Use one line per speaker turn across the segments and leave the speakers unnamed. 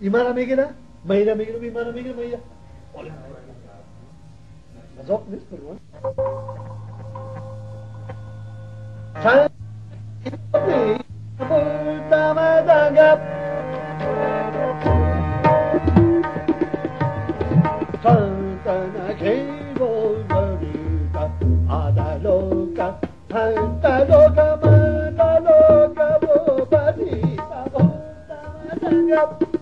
Imanamigina, Mahinamigina, Imanamigina, Mahina. Olha. Pas op, mis per hoor. Santana Kevo Marita Adaloka Pantaloka Mandaloka Bobadita Bondamagap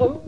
Oh.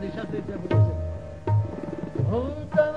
दिशा से भूतम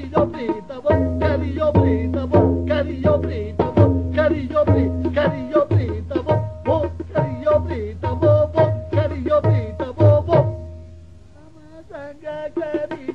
carillo preta, bo, carillo preta, bo, carillo preta, bo, carillo preta, carillo preta, bo, bo, carillo preta, bo, bo, carillo preta, bo, bo. Amasanga carillo